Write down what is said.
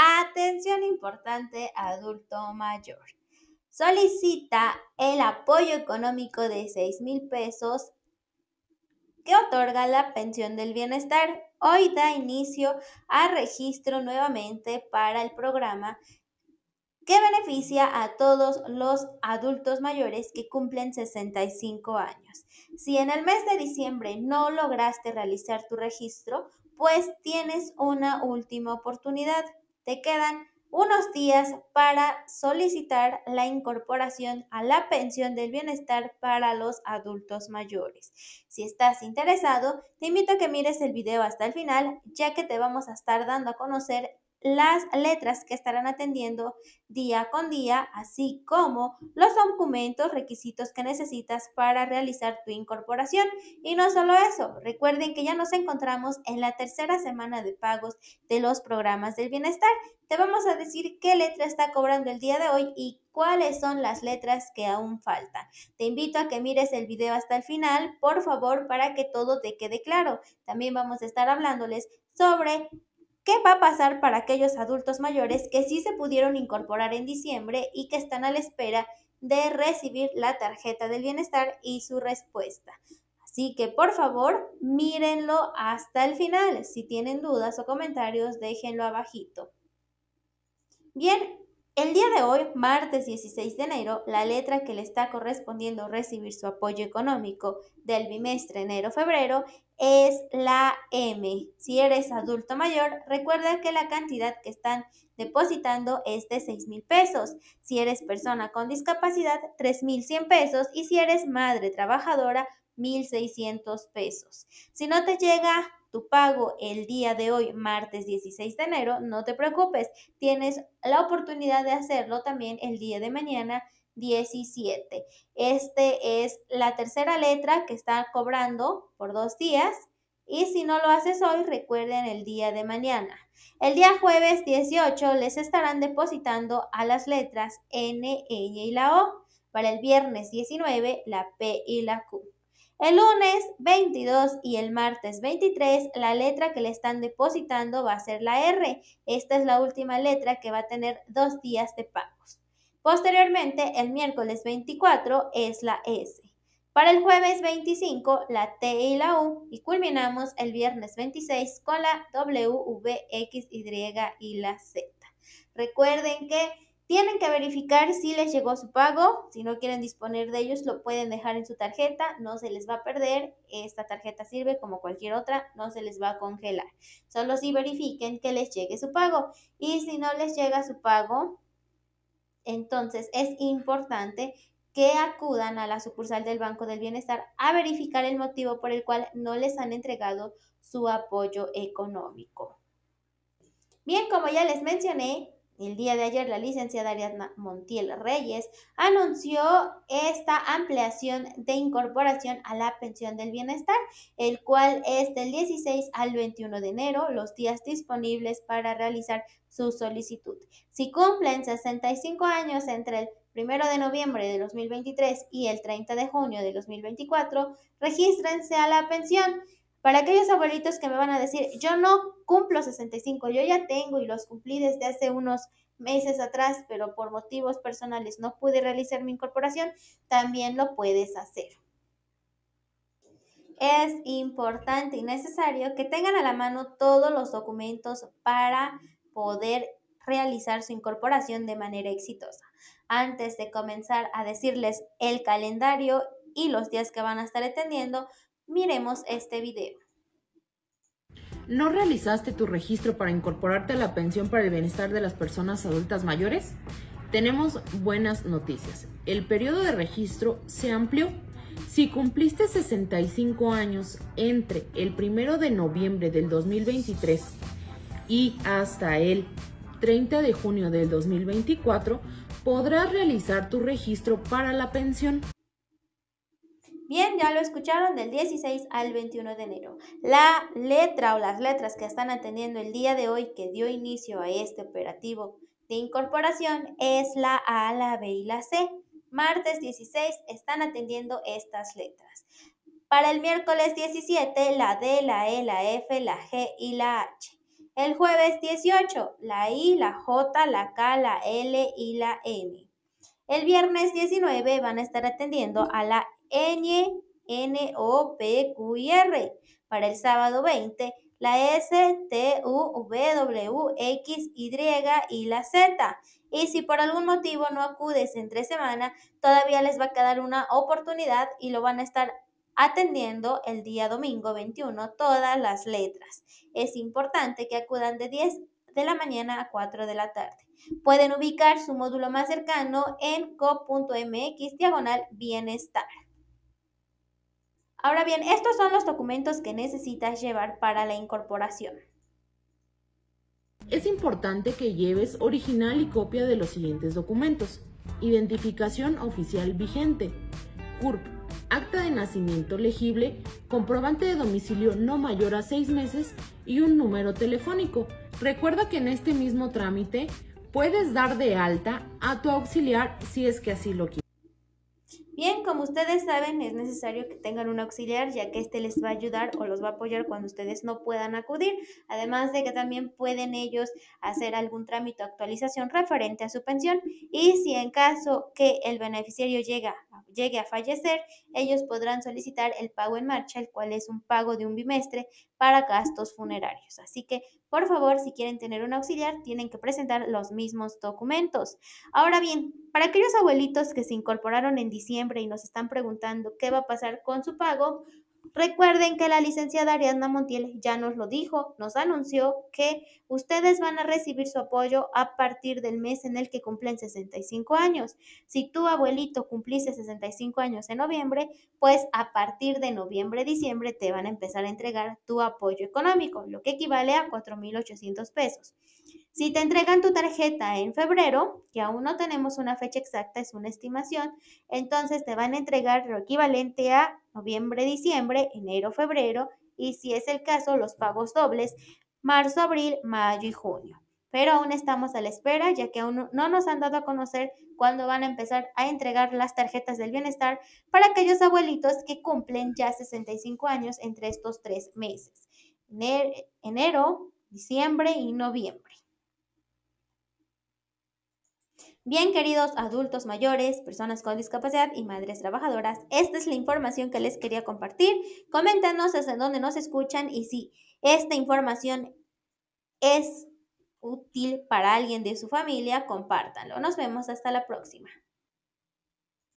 Atención importante adulto mayor. Solicita el apoyo económico de 6 mil pesos que otorga la pensión del bienestar. Hoy da inicio a registro nuevamente para el programa que beneficia a todos los adultos mayores que cumplen 65 años. Si en el mes de diciembre no lograste realizar tu registro, pues tienes una última oportunidad. Te quedan unos días para solicitar la incorporación a la pensión del bienestar para los adultos mayores. Si estás interesado, te invito a que mires el video hasta el final, ya que te vamos a estar dando a conocer las letras que estarán atendiendo día con día, así como los documentos, requisitos que necesitas para realizar tu incorporación. Y no solo eso, recuerden que ya nos encontramos en la tercera semana de pagos de los programas del bienestar. Te vamos a decir qué letra está cobrando el día de hoy y cuáles son las letras que aún faltan. Te invito a que mires el video hasta el final, por favor, para que todo te quede claro. También vamos a estar hablándoles sobre ¿Qué va a pasar para aquellos adultos mayores que sí se pudieron incorporar en diciembre y que están a la espera de recibir la tarjeta del bienestar y su respuesta? Así que por favor, mírenlo hasta el final. Si tienen dudas o comentarios, déjenlo abajito. Bien, el día de hoy, martes 16 de enero, la letra que le está correspondiendo recibir su apoyo económico del bimestre enero-febrero es la M. Si eres adulto mayor, recuerda que la cantidad que están depositando es de 6 mil pesos. Si eres persona con discapacidad, 3 mil 100 pesos. Y si eres madre trabajadora, 1,600 pesos. Si no te llega pago el día de hoy, martes 16 de enero, no te preocupes, tienes la oportunidad de hacerlo también el día de mañana 17. Este es la tercera letra que está cobrando por dos días. Y si no lo haces hoy, recuerden el día de mañana. El día jueves 18 les estarán depositando a las letras N, Ñ y la O. Para el viernes 19, la P y la Q. El lunes 22 y el martes 23, la letra que le están depositando va a ser la R. Esta es la última letra que va a tener dos días de pagos. Posteriormente, el miércoles 24 es la S. Para el jueves 25, la T y la U. Y culminamos el viernes 26 con la W, V, X, Y y la Z. Recuerden que tienen que verificar si les llegó su pago. Si no quieren disponer de ellos, lo pueden dejar en su tarjeta. No se les va a perder. Esta tarjeta sirve como cualquier otra. No se les va a congelar. Solo si verifiquen que les llegue su pago. Y si no les llega su pago, entonces es importante que acudan a la sucursal del Banco del Bienestar a verificar el motivo por el cual no les han entregado su apoyo económico. Bien, como ya les mencioné, el día de ayer, la licenciada Ariadna Montiel Reyes anunció esta ampliación de incorporación a la pensión del bienestar, el cual es del 16 al 21 de enero, los días disponibles para realizar su solicitud. Si cumplen 65 años entre el 1 de noviembre de 2023 y el 30 de junio de 2024, regístrense a la pensión. Para aquellos abuelitos que me van a decir, yo no cumplo 65, yo ya tengo y los cumplí desde hace unos meses atrás, pero por motivos personales no pude realizar mi incorporación, también lo puedes hacer. Es importante y necesario que tengan a la mano todos los documentos para poder realizar su incorporación de manera exitosa. Antes de comenzar a decirles el calendario y los días que van a estar atendiendo, miremos este video. ¿No realizaste tu registro para incorporarte a la pensión para el bienestar de las personas adultas mayores? Tenemos buenas noticias. El periodo de registro se amplió. Si cumpliste 65 años entre el 1 de noviembre del 2023 y hasta el 30 de junio del 2024, podrás realizar tu registro para la pensión. Bien, ya lo escucharon del 16 al 21 de enero. La letra o las letras que están atendiendo el día de hoy que dio inicio a este operativo de incorporación es la A, la B y la C. Martes 16 están atendiendo estas letras. Para el miércoles 17, la D, la E, la F, la G y la H. El jueves 18, la I, la J, la K, la L y la N. El viernes 19 van a estar atendiendo a la N, N, O, P, Q y R. Para el sábado 20, la S, T, U, V, W, X, Y y la Z. Y si por algún motivo no acudes entre semana, todavía les va a quedar una oportunidad y lo van a estar atendiendo el día domingo 21 todas las letras. Es importante que acudan de 10 de la mañana a 4 de la tarde. Pueden ubicar su módulo más cercano en co.mx diagonal bienestar. Ahora bien, estos son los documentos que necesitas llevar para la incorporación. Es importante que lleves original y copia de los siguientes documentos. Identificación oficial vigente. CURP. Acta de nacimiento legible, comprobante de domicilio no mayor a seis meses y un número telefónico. Recuerda que en este mismo trámite puedes dar de alta a tu auxiliar si es que así lo quieres. Bien, como ustedes saben, es necesario que tengan un auxiliar, ya que este les va a ayudar o los va a apoyar cuando ustedes no puedan acudir. Además de que también pueden ellos hacer algún trámite o actualización referente a su pensión. Y si en caso que el beneficiario llega, llegue a fallecer, ellos podrán solicitar el pago en marcha, el cual es un pago de un bimestre para gastos funerarios. Así que, por favor, si quieren tener un auxiliar, tienen que presentar los mismos documentos. Ahora bien, para aquellos abuelitos que se incorporaron en diciembre y nos están preguntando qué va a pasar con su pago, Recuerden que la licenciada Ariadna Montiel ya nos lo dijo, nos anunció que ustedes van a recibir su apoyo a partir del mes en el que cumplen 65 años. Si tu abuelito cumpliste 65 años en noviembre, pues a partir de noviembre-diciembre te van a empezar a entregar tu apoyo económico, lo que equivale a 4.800 pesos. Si te entregan tu tarjeta en febrero, que aún no tenemos una fecha exacta, es una estimación, entonces te van a entregar lo equivalente a noviembre, diciembre, enero, febrero y si es el caso, los pagos dobles, marzo, abril, mayo y junio. Pero aún estamos a la espera, ya que aún no nos han dado a conocer cuándo van a empezar a entregar las tarjetas del bienestar para aquellos abuelitos que cumplen ya 65 años entre estos tres meses, enero, diciembre y noviembre. Bien, queridos adultos mayores, personas con discapacidad y madres trabajadoras, esta es la información que les quería compartir. Coméntanos desde dónde nos escuchan y si esta información es útil para alguien de su familia, compártanlo. Nos vemos hasta la próxima.